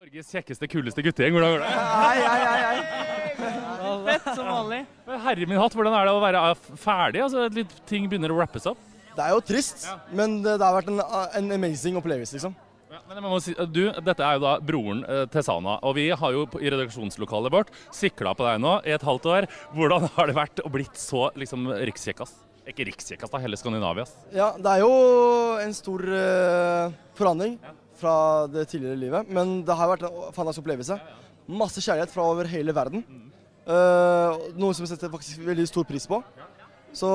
Norges kjekkeste, kuleste guttegjeng, hvordan går det? Hei, hei, hei, hei. Fett som vanlig. Herre min hatt, hvordan er det å være eh, ferdig? Altså, litt ting begynner å wrappes opp. Det er jo trist, men det, har vært en, en amazing opplevelse, liksom. Ja, men jeg må si, du, Dette er jo da broren eh, til Sana, og vi har jo i redaksjonslokalet vårt sikla på deg nå i et halvt år. Hvordan har det vært å blitt så liksom rikskjekkas? Ikke rikskjekkas, da, hele Skandinavias. Ja, det er jo en stor eh, forandring fra det tidligere livet, men det har vært en fantastisk opplevelse. Masse kjærlighet fra over hele verden. Uh, noe som jeg setter faktisk veldig stor pris på. Så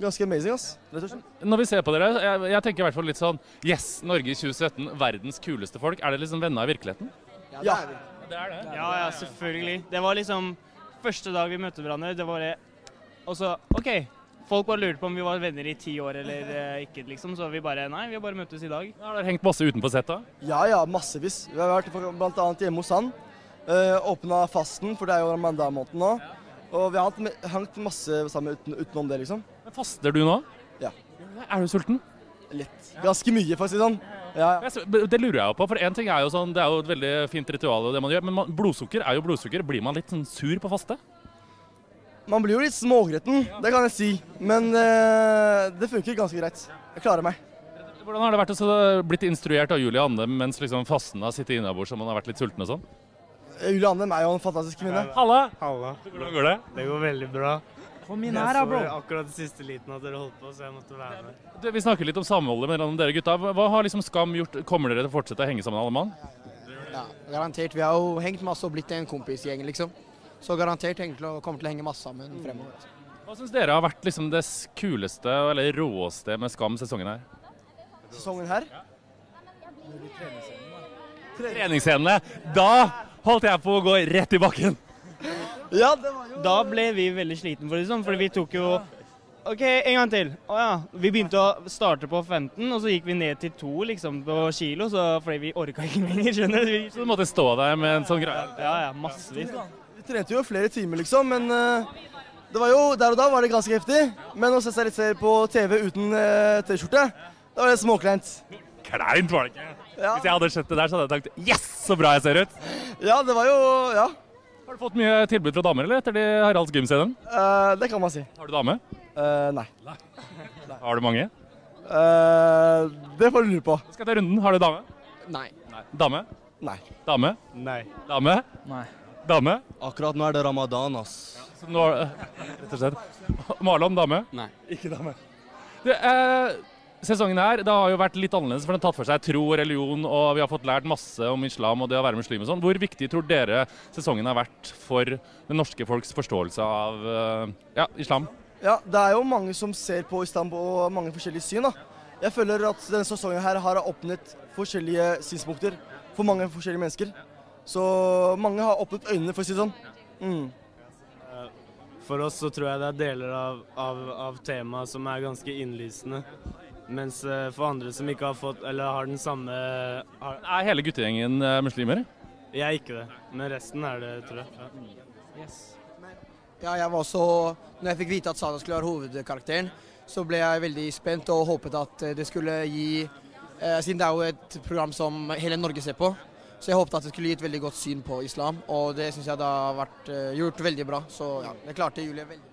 ganske amazing, ass. Rett og slett. Når vi ser på dere, jeg, jeg tenker i hvert fall litt sånn Yes, Norge i 2017, verdens kuleste folk. Er det liksom venner i virkeligheten? Ja. Det er det. Ja, ja, selvfølgelig. Det var liksom første dag vi møtte hverandre. Det var det Og så OK. Folk bare lurte på om vi var venner i ti år eller eh, ikke, liksom. Så vi bare Nei, vi har bare møttes i dag. Har dere hengt masse utenfor settet? Ja, ja, massevis. Vi har vært bl.a. hjemme hos han. Uh, Åpna fasten, for det er jo mandag-måneden nå. Og vi har hengt masse sammen uten, utenom det, liksom. Men Faster du nå? Ja. Er du sulten? Litt. Ganske mye, for å si det sånn. Ja, ja. Det lurer jeg jo på, for en ting er jo sånn, det er jo et veldig fint ritual, og det man gjør, men man, blodsukker er jo blodsukker. Blir man litt sånn sur på faste? Man blir jo litt smågretten, det kan jeg si. Men eh, det funker ganske greit. Jeg klarer meg. Hvordan har det vært å bli blitt instruert av Julie Andem mens liksom fasten har sittet innabords og man har vært litt sulten og sånn? Eh, Julie Andem er jo en fantastisk kvinne. Halla! Halla. Hvordan går det? Det går veldig bra. Kom Jeg inn her, da, så akkurat den siste liten at dere holdt på, så jeg måtte være med. Du, vi snakker litt om samholdet mellom dere gutta. Hva har liksom Skam gjort? Kommer dere til å fortsette å henge sammen alle mann? Ja, garantert. Vi har jo hengt masse og blitt en kompisgjeng, liksom. Så garantert til å- kommer til å henge masse sammen fremover. altså. Hva syns dere har vært liksom det kuleste eller råeste med Skam sesongen her? Sesongen her. Treningsscenene. Da holdt jeg på å gå rett i bakken. Ja, det var jo Da ble vi veldig sliten, for liksom, for vi tok jo OK, en gang til. Å ja. Vi begynte å starte på 15, og så gikk vi ned til 2 liksom, på kilo, så, fordi vi orka ikke lenger. skjønner du? Så du måtte stå der med en sånn greie. Ja, ja, massevis. Trente jo flere timer, liksom, men eh, det var jo, der og da var det ganske heftig. Men å se seg litt ser på TV uten eh, T-skjorte, da var det småkleint. Kleint var det ikke. Ja. Hvis jeg hadde sett det der, så hadde jeg tenkt Yes, så bra jeg ser ut. ja, det var jo Ja, Har du fått mye tilbud fra damer eller etter de Haralds gymscenen? Uh, det kan man si. Har du dame? Uh, nei. Har du mange? Uh, det får du lure på. Skal jeg ta runden? Har du dame? Nei. Dame? Nei. Dame? Nei. Dame? Nei. Dame? Akkurat nå er det ramadan, ass. Så nå, rett og slett. Marlon, dame? Nei. Ikke dame. Du, eh, sesongen her det har jo vært litt annerledes, for den har tatt for seg tro og religion, og vi har fått lært masse om islam og det å være muslim og sånn. Hvor viktig tror dere sesongen har vært for det norske folks forståelse av eh, ja, islam? Ja, det er jo mange som ser på islam på mange forskjellige syn. da. Jeg føler at denne sesongen her har åpnet forskjellige synspunkter for mange forskjellige mennesker. Så mange har åpnet øynene, for å si det sånn. Mm. For oss så tror jeg det er deler av, av, av temaet som er ganske innlysende. Mens eh, for andre som ikke har fått, eller har den samme har, Er hele guttegjengen eh, muslimer? Jeg er ikke det, men resten er det, tror jeg. Ja. Ja, jeg var også Når jeg fikk vite at Sana skulle være hovedkarakteren, så ble jeg veldig spent og håpet at eh, det skulle gi eh, Siden det er jo et program som hele Norge ser på, så jeg håpet at det skulle gi et veldig godt syn på islam. Og det syns jeg det har vært eh, gjort veldig bra. Så ja, det klarte Julie veldig